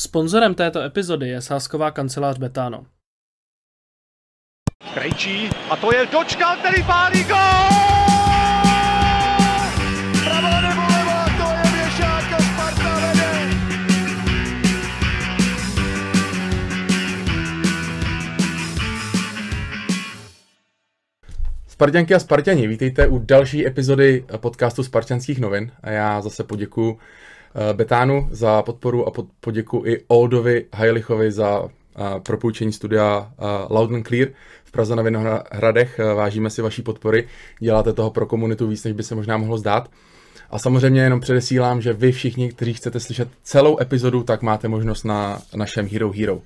Sponzorem této epizody je sásková kancelář Betano. Krejčí a to je dočka, který pálí gol! Věšák a Spartani, vítejte u další epizody podcastu Spartanských novin a já zase poděkuji Betánu za podporu a pod, poděkuji i Oldovi Hajlichovi za uh, propůjčení studia uh, Loud and Clear v Praze na Vinohradech. Uh, vážíme si vaší podpory, děláte toho pro komunitu víc, než by se možná mohlo zdát. A samozřejmě jenom předesílám, že vy všichni, kteří chcete slyšet celou epizodu, tak máte možnost na našem Hero Hero.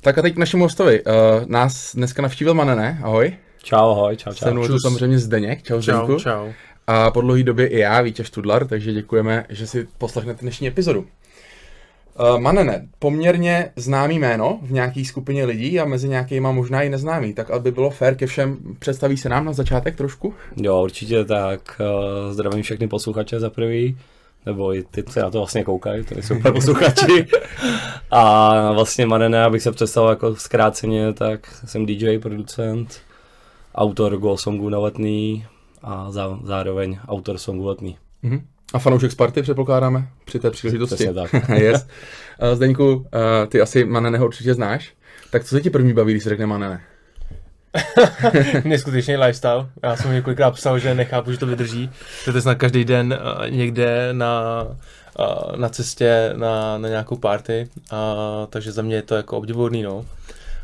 Tak a teď k našemu hostovi. Uh, nás dneska navštívil Manene, ahoj. Čau, ahoj, čau, čau. Se tu samozřejmě Zdeněk, čau, čau Zdenku. čau. A po dlouhé době i já, Vítěz Tudlar, takže děkujeme, že si poslechnete dnešní epizodu. Uh, Manene, poměrně známý jméno v nějaké skupině lidí a mezi nějakýma možná i neznámý, tak aby bylo fér ke všem, představí se nám na začátek trošku? Jo, určitě tak. Uh, zdravím všechny posluchače za prvý, nebo i ty, co na to vlastně koukají, to jsou super posluchači. a vlastně Manene, abych se představil jako zkráceně, tak jsem DJ, producent, autor goal songu na letný, a za, zároveň autor songu letný. Mm-hmm. A fanoušek Sparty předpokládáme při té příležitosti. Přesně tak. yes. Zdeňku, ty asi Maneneho určitě znáš. Tak co se ti první baví, když se řekne Manene? Neskutečný lifestyle. Já jsem několikrát psal, že nechápu, že to vydrží. Že to je snad každý den uh, někde na, na cestě na, na nějakou party. Uh, takže za mě je to jako obdivuhodný, no.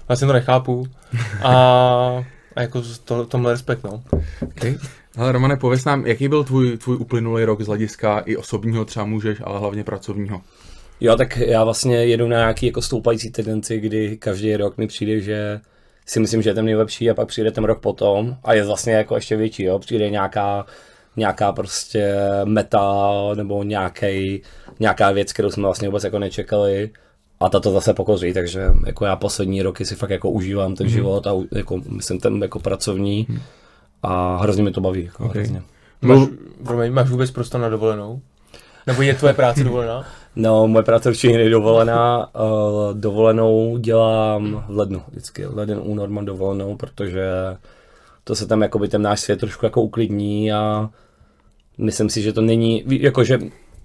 Vlastně to nechápu. A, a jako to, tomhle respekt, no. Okay. Ale Romane, pověs nám, jaký byl tvůj, tvůj uplynulý rok z hlediska i osobního třeba můžeš, ale hlavně pracovního? Jo, tak já vlastně jedu na nějaký jako stoupající tendenci, kdy každý rok mi přijde, že si myslím, že je ten nejlepší a pak přijde ten rok potom a je vlastně jako ještě větší, jo, přijde nějaká, nějaká prostě meta nebo nějaký, nějaká věc, kterou jsme vlastně vůbec jako nečekali a ta to zase pokoří, takže jako já poslední roky si fakt jako užívám ten mm. život a jako, myslím ten jako pracovní. Mm a hrozně mi to baví. Jako okay. hrozně. Máš, promiň, máš vůbec prostor na dovolenou? Nebo je tvoje práce dovolená? No, moje práce určitě není dovolená. Uh, dovolenou dělám v lednu vždycky. Leden, únor mám dovolenou, protože to se tam jakoby ten náš svět trošku jako uklidní a myslím si, že to není, jakože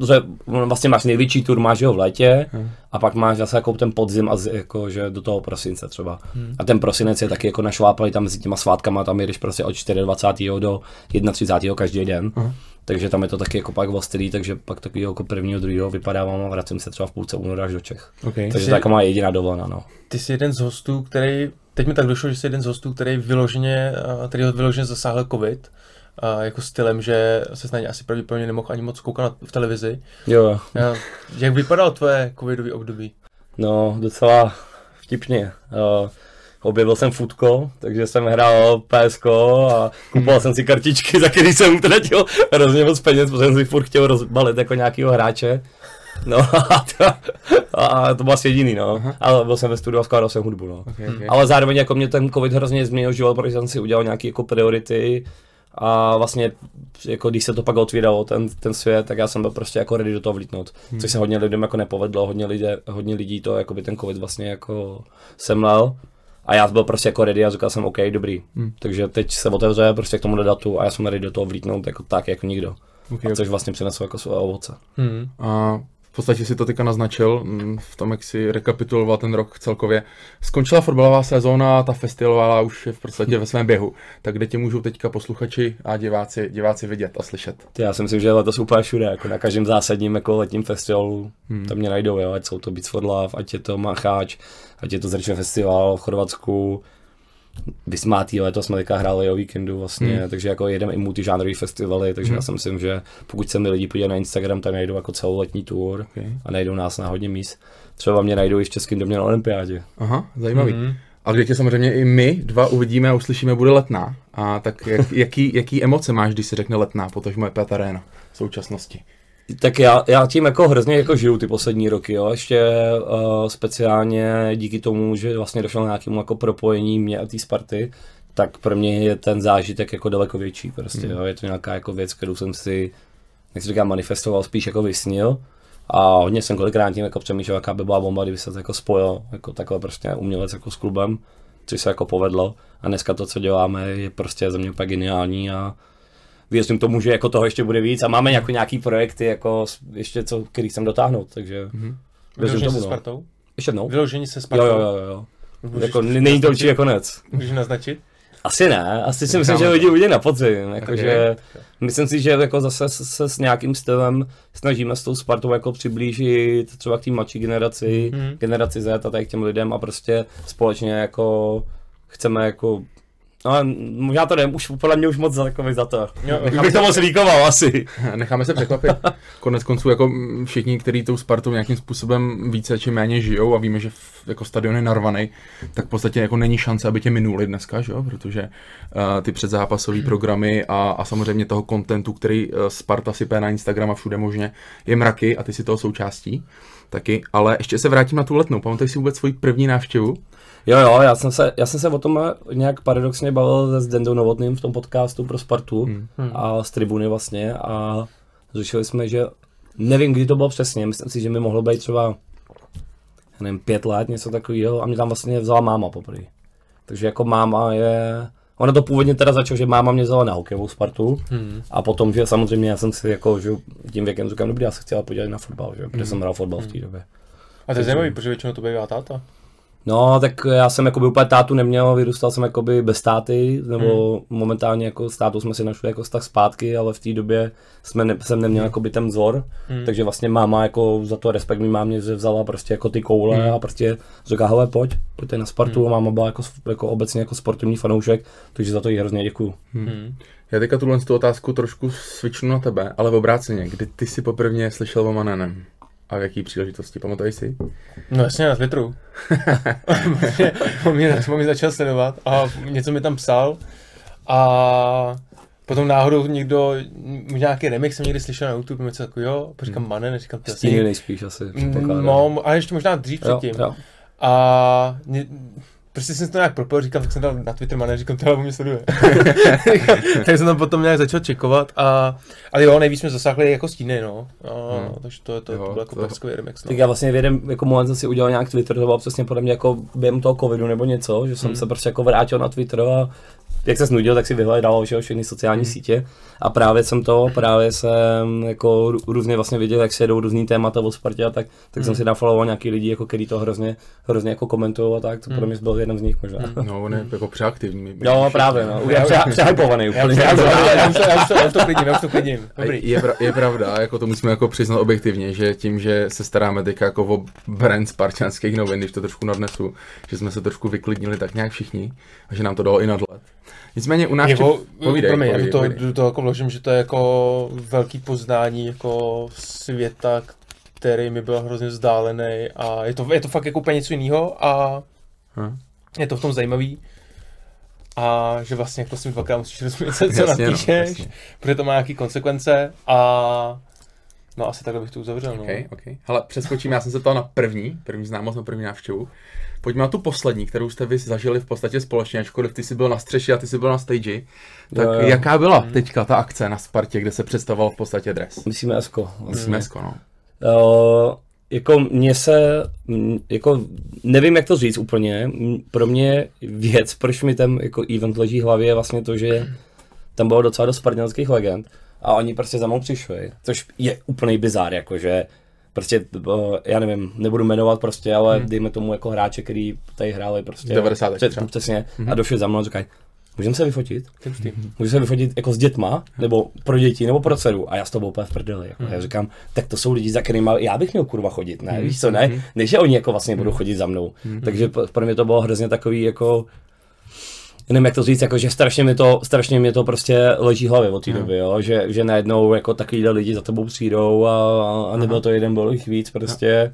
že vlastně máš největší tur, máš ho v létě hmm. a pak máš zase jako ten podzim a z, jako, že do toho prosince třeba. Hmm. A ten prosinec je taky jako našláplý tam mezi těma svátkama, tam jedeš prostě od 24. do 31. každý den. Hmm. Takže tam je to taky jako pak ostrý, takže pak takový jako prvního, druhého vypadávám a vracím se třeba v půlce února až do Čech. Okay. Takže to je má jediná dovolená. No. Ty jsi jeden z hostů, který, teď mi tak došlo, že jsi jeden z hostů, který vyloženě, který vyloženě zasáhl covid a jako stylem, že se na ně asi pravděpodobně nemohl ani moc koukat v televizi. Jo. A jak vypadalo tvoje covidové období? No, docela vtipně. Uh, objevil jsem futko, takže jsem hrál PSK a kupoval jsem si kartičky, za který jsem utratil hrozně moc peněz, protože jsem si furt chtěl rozbalit jako nějakýho hráče. No a to, a to byl asi jediný, no. Aha. Ale byl jsem ve studiu a skládal jsem hudbu, no. Okay, okay. Ale zároveň jako mě ten covid hrozně změnil život, protože jsem si udělal nějaké jako priority a vlastně, jako když se to pak otvíralo, ten, ten svět, tak já jsem byl prostě jako ready do toho vlítnout. Hmm. Což se hodně lidem jako nepovedlo, hodně, lidé, hodně lidí to, jako by ten covid vlastně jako semlel. A já byl prostě jako ready a říkal jsem, OK, dobrý. Hmm. Takže teď se otevře prostě k tomu datu a já jsem ready do toho vlítnout jako tak, jako nikdo. Okay, což vlastně přineslo jako své ovoce. Hmm. A podstatě si to teďka naznačil mm, v tom, jak si rekapituloval ten rok celkově. Skončila fotbalová sezóna, ta festivalová už je v podstatě ve svém běhu. Tak kde tě můžou teďka posluchači a diváci, diváci vidět a slyšet? Já si myslím, že letos úplně všude, jako na každém zásadním jako letním festivalu, hmm. tam mě najdou, jo, ať jsou to Beats for Love, ať je to Macháč, ať je to Zrče festival v Chorvatsku, Vysmátý letos jsme teďka hráli o víkendu vlastně, hmm. takže jako jedeme i multižánrový festivaly, takže hmm. já si myslím, že pokud se mi lidi podívají na Instagram, tak najdou jako celou letní tour okay. a najdou nás na hodně míst. Třeba mě najdou i v Českém domě na olympiádě. Aha, zajímavý. Hmm. A kde tě samozřejmě i my dva uvidíme a uslyšíme, bude letná. A tak jak, jaký, jaký emoce máš, když se řekne letná, protože moje Pet Arena v současnosti? Tak já, já tím jako hrozně jako žiju ty poslední roky, jo. Ještě uh, speciálně díky tomu, že vlastně došlo nějakému jako propojení mě a té Sparty, tak pro mě je ten zážitek jako daleko větší prostě, mm. jo. Je to nějaká jako věc, kterou jsem si, jak se říká, manifestoval, spíš jako vysnil. A hodně jsem kolikrát tím jako přemýšlel, jaká by byla bomba, kdyby se to jako spojil, jako takhle prostě umělec jako s klubem, což se jako povedlo. A dneska to, co děláme, je prostě za mě úplně geniální a věřím tomu, že jako toho ještě bude víc a máme jako nějaký projekty, jako ještě co, který chcem dotáhnout, takže mm-hmm. věřím tomu, se no. Spartou? Ještě jednou? Vyloženě se Jo, Spartou? jo, jo, jo. Můžeš- Jako, není to určitě konec. Můžeš naznačit? Asi ne, asi si myslím, že lidi uvidí na podzim, jakože Ok. myslím si, že jako zase se, s nějakým stylem snažíme s tou Spartou jako přiblížit třeba k té mladší generaci, Mhm. generaci Z a tady k těm lidem a prostě společně jako chceme jako No, možná to nevím, už podle mě už moc takový za to. Jo, bych to moc líkoval asi. Necháme se překvapit. Konec konců jako všichni, kteří tou Spartou nějakým způsobem více či méně žijou a víme, že v, jako stadion je narvaný, tak v podstatě jako není šance, aby tě minuli dneska, že jo? protože uh, ty předzápasové programy a, a samozřejmě toho kontentu, který uh, Sparta sype na Instagram a všude možně, je mraky a ty si toho součástí taky, ale ještě se vrátím na tu letnou. Pamatuješ si vůbec svoji první návštěvu? Jo, jo, já jsem se, já jsem se o tom nějak paradoxně bavil se Zdendou Novotným v tom podcastu pro Spartu Hmm. a z tribuny vlastně a řešili jsme, že nevím, kdy to bylo přesně, myslím si, že mi mohlo být třeba, já nevím, pět let, něco takového a mě tam vlastně vzala máma poprvé. Takže jako máma je, ona to původně teda začala, že máma mě vzala na hokejovou Spartu Hmm. a potom, že samozřejmě já jsem si jako, že tím věkem říkám, dobrý, já se chtěla podívat na fotbal, že? protože jsem hrál fotbal v té době. A to je zajímavý, protože většinou to bývá táta. No, tak já jsem jakoby úplně tátu neměl, vyrůstal jsem jakoby bez táty, nebo hmm. momentálně jako s tátou jsme si našli jako vztah zpátky, ale v té době jsme ne, jsem neměl jakoby ten vzor, hmm. takže vlastně máma jako za to respekt mi mámě že vzala prostě jako ty koule hmm. a prostě říká, hele pojď, pojďte na Spartu, hmm. máma byla jako, jako obecně jako sportovní fanoušek, takže za to jí hrozně děkuju. Hmm. Já teďka tuhle tu otázku trošku switchnu na tebe, ale v obráceně. Kdy ty jsi poprvé slyšel o Mananem? A v jaký příležitosti? Pamatuješ si? No jasně na Twitteru. on, mě, on mě začal sledovat a něco mi tam psal a potom náhodou někdo, nějaký remix jsem někdy slyšel na YouTube, něco jako jo, a říkám Manen, říkám to Stíny asi. nejspíš asi. No, a ještě možná dřív jo, předtím. jo. A mě, prostě jsem si to nějak propojil, říkám, tak jsem dal na Twitter mané, říkám, tohle mě sleduje. tak jsem tam potom nějak začal čekovat a, ale jo, nejvíc jsme zasáhli jako stíny, no. A, Hmm. Takže to, to, Jo, to byl jako to- peckový remix, no. Tak já vlastně v jeden jako moment jsem si udělal nějak Twitter, to bylo přesně podle mě jako během toho covidu nebo něco, že jsem Hmm. se prostě jako vrátil na Twitter a jak se snudil, tak si vyhledával že všechny sociální Hmm. sítě a právě jsem to, právě jsem jako rů- různě vlastně viděl, jak se jedou různý témata o Spartě a tak, tak jsem Hmm. si nafollowoval nějaký lidi, jako který to hrozně, hrozně jako komentují a tak, to Hmm. podle mě byl jeden z nich možná. No, on je jako přeaktivní. Jo, právě, no, Já- pře- přehypovaný Já, úplně. já, já, já, už to, klidím, já už to klidím. Dobrý. Je, pra, je pravda, jako to musíme jako přiznat objektivně, že tím, že se staráme teď jako o brand spartianských novin, když to trošku nadnesu, že jsme se trošku vyklidnili tak nějak všichni a že nám to dalo i nadlet. Nicméně u nás... Jako, povídej, promiň, já do povídej, toho, povídej. do toho jako vložím, že to je jako velký poznání jako světa, který mi byl hrozně vzdálený a je to, je to fakt jako úplně něco jiného a Hm. je to v tom zajímavý. A že vlastně jako si dvakrát musíš rozumět, co, no, napíšeš, jasně. protože to má nějaký konsekvence a no asi takhle bych to uzavřel. No. Okay, okay. Hele, přeskočím, já jsem se ptal na první, první známost, na první návštěvu. Pojďme na tu poslední, kterou jste vy zažili v podstatě společně, ačkoliv ty jsi byl na střeši a ty jsi byl na stage. Tak Jo, jo. jaká byla teďka ta akce na Spartě, kde se představoval v podstatě dres? Myslíme Esko. Myslím, Esko, no. Uh, jako mně se, jako nevím jak to říct úplně, pro mě věc, proč mi ten jako event leží v hlavě je vlastně to, že tam bylo docela dost spartanských legend a oni prostě za mnou přišli, což je úplný bizár, jakože prostě, uh, já nevím, nebudu jmenovat prostě, ale hmm. dejme tomu jako hráče, který tady hráli prostě. 90 před- třeba. Přesně, a došli za mnou a říkají, můžeme se vyfotit? Hustý. Můžu se vyfotit jako s dětma, nebo pro děti, nebo pro dceru. A já s tobou úplně v prdeli. Jako. Já říkám, tak to jsou lidi, za kterými já bych měl kurva chodit, ne? Víš co, ne? Než že oni jako vlastně budou chodit za mnou. Takže p- pro mě to bylo hrozně takový jako nevím jak to říct, jako že strašně mi to, strašně mi to prostě leží hlavě od té doby, jo? Že, že najednou jako takovýhle lidi za tebou přijdou a, a nebyl to jeden, bylo jich víc prostě.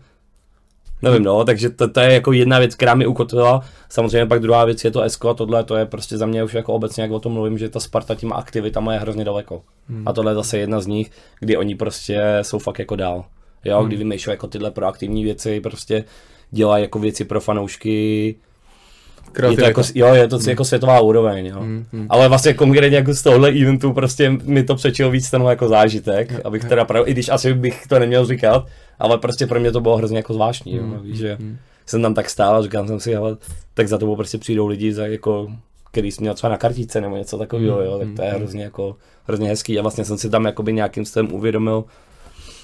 Nevím, no, takže to, to, je jako jedna věc, která mi ukotvila. Samozřejmě pak druhá věc je to Esko a tohle, to je prostě za mě už jako obecně, jak o tom mluvím, že ta Sparta těma aktivitama je hrozně daleko. Hmm. A tohle je zase jedna z nich, kdy oni prostě jsou fakt jako dál. Jo, hmm. kdy vymýšlejí jako tyhle proaktivní věci, prostě dělají jako věci pro fanoušky, je to Kreativita. jako, jo, je to jako světová úroveň, jo. Mm, mm. Ale vlastně konkrétně jako z tohohle eventu prostě mi to přečilo víc ten jako zážitek, abych teda pravil, i když asi bych to neměl říkat, ale prostě pro mě to bylo hrozně jako zvláštní, jo, víš, že jsem tam tak stál a říkal jsem si, ale tak za tebou prostě přijdou lidi, za jako, který jsi měl třeba na kartice nebo něco takového, jo, tak to je hrozně jako, hrozně hezký a vlastně jsem si tam jakoby nějakým stylem uvědomil,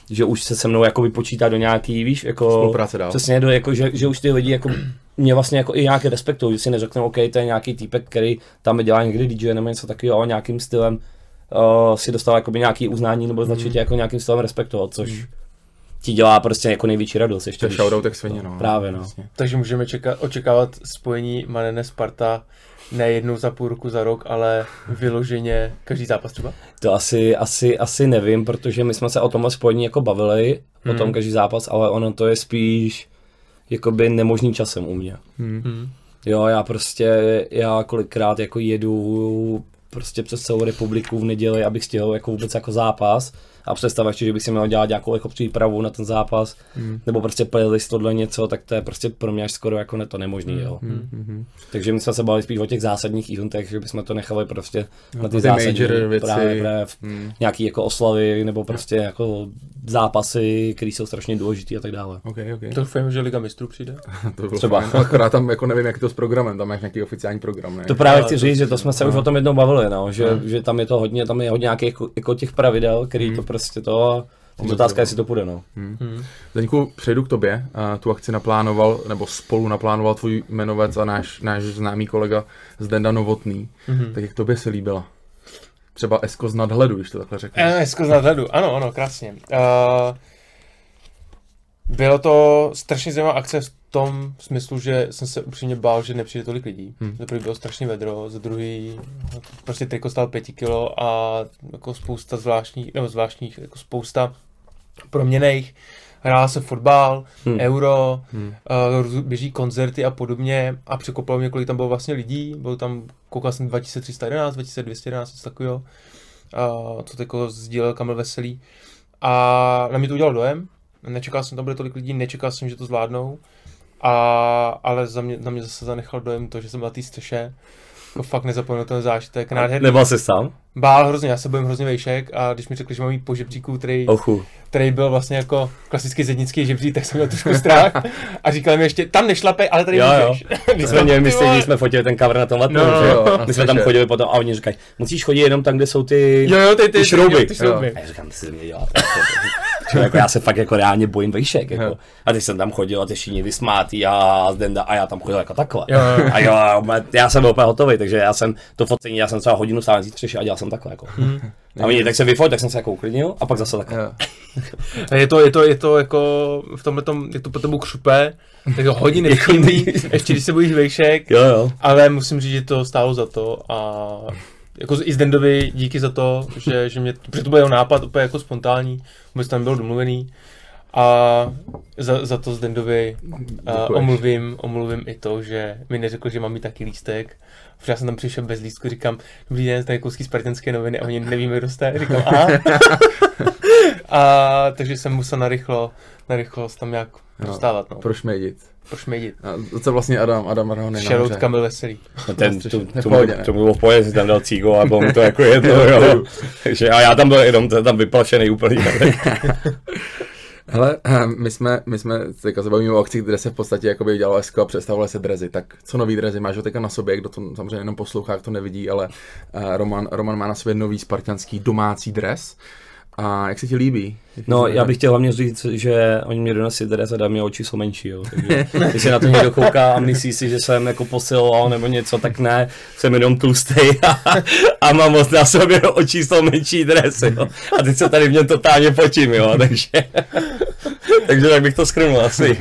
že už se se mnou jako vypočítá do nějaký, víš, jako... Spolupráce dál. Přesně, do, jako, že, že, už ty lidi jako mě vlastně jako i nějaký respektují, že si neřeknou, OK, to je nějaký týpek, který tam dělá někdy DJ nebo něco takového, ale nějakým stylem uh, si dostal jakoby nějaký uznání nebo začít tě jako nějakým stylem respektovat, což ti dělá prostě jako největší radost. Ještě To shoutout jak svině, no. Právě, no. Vlastně. Takže můžeme čekat, očekávat spojení Manene Sparta ne jednou za půl roku za rok, ale vyloženě každý zápas třeba? To asi, asi, asi nevím, protože my jsme se o tomhle spojení jako bavili, o Hmm. tom každý zápas, ale ono to je spíš jakoby nemožný časem u mě. Hmm. Jo, já prostě, já kolikrát jako jedu prostě přes celou republiku v neděli, abych stihl jako vůbec jako zápas a představ ještě, že bych si měl dělat nějakou jako přípravu na ten zápas, Hmm. nebo prostě playlist tohle něco, tak to je prostě pro mě až skoro jako ne, to nemožný, jo. Mhm. Takže my jsme se bavili spíš o těch zásadních eventech, že bychom to nechali prostě na ty, ty zásadní major věci. právě, Hmm. nějaký jako oslavy, nebo prostě jako zápasy, které jsou strašně důležité a tak dále. OK, OK. To doufám, že Liga mistrů přijde. To bylo Třeba. fajn. Akorát tam jako nevím, jak je to s programem, tam máš nějaký oficiální program, ne? To právě chci říct, že to jsme se už o tom jednou bavili, no, že, No. že tam je to hodně, tam je hodně nějakých jako, jako těch pravidel, který to prostě to, takže otázka je, jestli to půjde, no. Hmm. Zdeňku, přejdu k tobě. A tu akci naplánoval, nebo spolu naplánoval tvůj jmenovec a náš, náš známý kolega Zdenda Novotný. Mhm. Tak jak tobě se líbila? Třeba Esko z nadhledu, když to takhle řeknu. Eh, Esko z nadhledu, ano, ano, krásně. Uh, bylo to strašně zajímavá akce v tom smyslu, že jsem se upřímně bál, že nepřijde tolik lidí. Hmm. Za prvý bylo strašně vedro, za druhý prostě triko stál pěti kilo a jako spousta zvláštních, nebo zvláštních, jako spousta proměných. Hrál se fotbal, Hmm. euro, Hmm. uh, běží koncerty a podobně a překopalo mě, kolik tam bylo vlastně lidí. Bylo tam, koukal jsem 2311, 2211, něco takového. Uh, to jako sdílel Kamil Veselý. A na mě to udělalo dojem. Nečekal jsem, tam bude tolik lidí, nečekal jsem, že to zvládnou. A, ale za mě, na mě zase zanechal dojem to, že jsem na té střeše. Jako fakt nezapomenutelný zážitek. Nádherný. Nebyl jsi sám? Bál hrozně, já se bojím hrozně vejšek a když mi řekli, že mám jít po žebříku, který, Ochu. který byl vlastně jako klasický zednický žebřík, tak jsem měl trošku strach. A říkali mi ještě, tam nešlapej, ale tady Jo, jo. můžeš. Nicméně my stejně jsme fotili ten cover na tom letnu, No, že jo, jo? na My jsme tam chodili potom a oni říkají, musíš chodit jenom tam, kde jsou ty... Jo, jo, ty, ty, Ty šrouby. Ty šrouby. A já říkám, si mě dělat. Jako já se fakt jako reálně bojím vejšek, jako. A teď jsem tam chodil a ty všichni vysmátý a Zdenda a já tam chodil jako takhle. Jo, jo. A jo, já jsem byl úplně hotový, takže já jsem to focení, já jsem třeba hodinu stál na a dělal jsem takhle jako. A oni, tak se vyfoť, tak jsem se jako uklidnil a pak zase takhle. Jo. A je to, je to, je to jako v tomhle tom, jak to po tebou křupe, tak to hodně nepříjemný, ještě když se bojíš vejšek, Jo, jo. ale musím říct, že to stálo za to a jako i Zdendovi díky za to, že, že mě, protože to byl jeho nápad úplně jako spontánní, vůbec to nebylo domluvený. A za, za to Zdendovi uh, omluvím, omluvím i to, že mi neřekl, že mám mít taky lístek, protože já jsem tam přišel bez lístku, říkám, dobrý den, tady kousky spartanské noviny a oni nevíme, kdo jste, říkám, aha. a takže jsem musel narychlo, narychlo tam nějak dostávat, no, Prošmejdit. prošmejdit. A co vlastně Adam, Adam Arhony Shoutout Kamil Veselý. No ten, to, bylo v pohodě, tam dal cígo a bylo mu to jako jedno, jo. Takže a já tam byl jenom tam vyplašený úplně. Hele, ehm, my jsme, my jsme teďka se bavíme o akci, kde se v podstatě jakoby dělalo SK a představovaly se drezy. Tak co nový drezy máš ho teďka na sobě, kdo to samozřejmě jenom poslouchá, jak to nevidí, ale uh, Roman, Roman má na sobě nový spartanský domácí dres. A jak se ti líbí? Jak No, já bych chtěl hlavně říct, že oni mě donesli dres a dá mě oči jsou menší, jo. Takže když se na to někdo kouká a myslí si, že jsem jako posiloval nebo něco, tak ne, jsem jenom tlustej a, a mám moc na sobě oči jsou menší dres, jo. A teď se tady v něm totálně potím, jo, takže, takže tak bych to schrnul asi.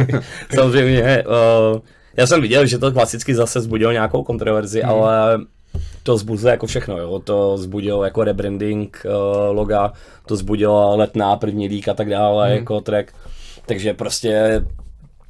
Samozřejmě, uh, já jsem viděl, že to klasicky zase zbudilo nějakou kontroverzi, Hmm. ale to zbuzuje jako všechno, jo. To zbudilo jako rebranding uh, loga, to zbudilo letná první lík a tak dále, Hmm. jako track. Takže prostě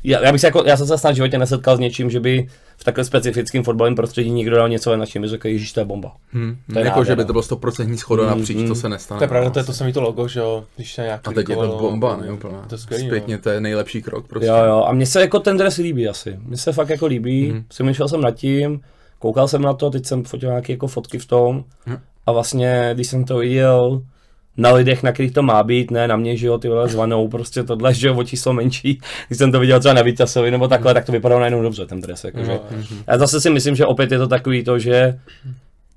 já, já, bych se jako, já jsem se snad v životě nesetkal s něčím, že by v takhle specifickém fotbalovém prostředí někdo dal něco na čím by řekl, ježíš, to je bomba. Hmm. To je jako, že by to bylo 100% schoda Hmm, napříč, hmm. to se nestane. To je pravda, to je to samé to logo, že jo, když se nějak A teď je to bomba, ne úplná. To je skvělý, Zpětně no. to je nejlepší krok prostě. Jo, jo, a mně se jako ten dres líbí asi. Mně se fakt jako líbí, Mhm. přemýšlel jsem nad tím, koukal jsem na to, teď jsem fotil nějaké jako fotky v tom Mhm. a vlastně, když jsem to viděl na lidech, na kterých to má být, ne na mě, že jo, ty vole zvanou, prostě tohle, že jo, o číslo menší, když jsem to viděl třeba na Vítasovi nebo takhle, tak to vypadalo najednou dobře, ten dres, jakože. A zase si myslím, že opět je to takový to, že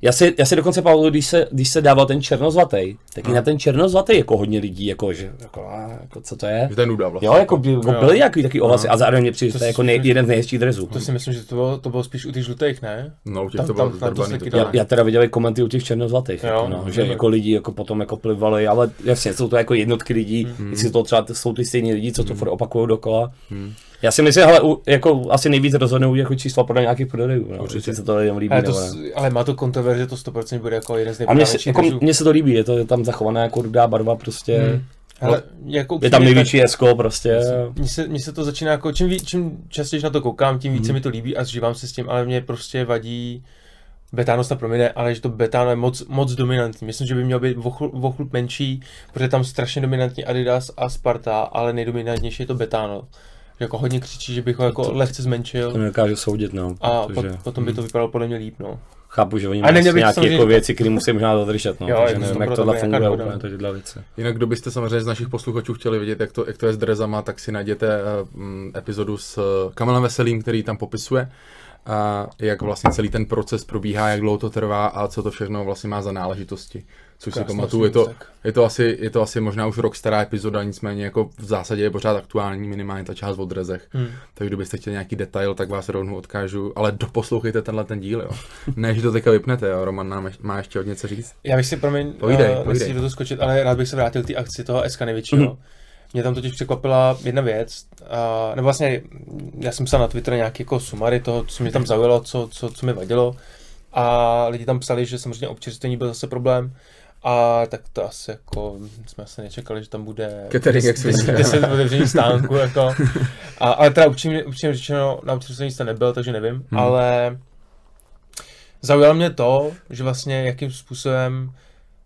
já si, já si dokonce pamatuju, když se, když se dával ten černozlatý, tak i na ten černozlatý jako hodně lidí, jako, že, jako, a, jako co to je? Že to je nuda vlastně. Jo, jako, by- jako Jo. byly nějaký taky ohlasy a zároveň mě přijde, To to je jako nej, jeden z nejhezčích drezů. To si myslím, že to bylo, to bylo spíš u těch žlutých, ne? No, u těch Tam- to bylo tam- tam to to taky Já, já teda viděl i komenty u těch černozlatých, Jo, jako, no, že jako lidi jako potom jako plivali, ale jasně, jsou to jako jednotky lidí, Hmm. jestli to třeba jsou ty stejní lidi, co to furt opakují dokola. Já si myslím, u, jako asi nejvíc rozhodnou jako čísla podle nějakých prodejů, no, jestli se to lidem líbí Ale, to, nebo ne. ale má to kontroverze, to 100% bude jako jeden z A mně se, jako, mně se to líbí, je to je tam zachovaná jako rudá barva prostě. Hmm. Hele, jako Je tam největší esko prostě. Mně se, mně se to začíná jako, čím, čím častěji na to koukám, tím více mi to líbí a zžívám se s tím, ale mě prostě vadí Betano snad promine, ale že to Betano je moc, moc dominantní. Myslím, že by měl být o chlup, o chlup menší, protože tam strašně dominantní Adidas a Sparta, ale nejdominantnější je to Betano. Že jako hodně křičí, že bych ho jako lehce zmenšil To nedokážu soudit, no. a protože pot, potom by to vypadalo podle mě líp, no. Chápu, že oni mají nějaké jako věci, které musí možná dodržet, no. Jo, takže to nevím, jak 100% tohle funguje úplně, to tyhle věci. Jinak, kdo byste samozřejmě z našich posluchačů chtěli vidět, jak to, jak to je s drezama, tak si najděte uh, mm, epizodu s uh, Kamilem Veselým, který tam popisuje, a jak vlastně celý ten proces probíhá, jak dlouho to trvá a co to všechno vlastně má za náležitosti. Což si pamatuju, je to, je, to asi, je to asi možná už rok stará epizoda, nicméně jako v zásadě je pořád aktuální, minimálně ta část o drezech. Hmm. Takže kdybyste chtěli nějaký detail, tak vás rovnou odkážu, ale doposlouchejte tenhle ten díl, jo. Ne, že to teďka vypnete, jo. Roman nám ješ- má ještě hodně co říct. Já bych si, promiň, Povídej, uh, povídej. nechci do toho skočit, ale rád bych se vrátil k té akci toho SK největšího. Mhm. Mě tam totiž překvapila jedna věc, uh, nebo vlastně já jsem psal na Twitter nějaký jako sumary toho, co mě tam zaujalo, co, co, co mi vadilo a lidi tam psali, že samozřejmě občerstvení byl zase problém a tak to asi jako, jsme asi nečekali, že tam bude Catering, jak 10, jsi 10 otevření stánku, jako. A, ale teda upřímně, upřímně řečeno, na občerstvení jste nebyl, takže nevím, Hmm. ale zaujalo mě to, že vlastně jakým způsobem,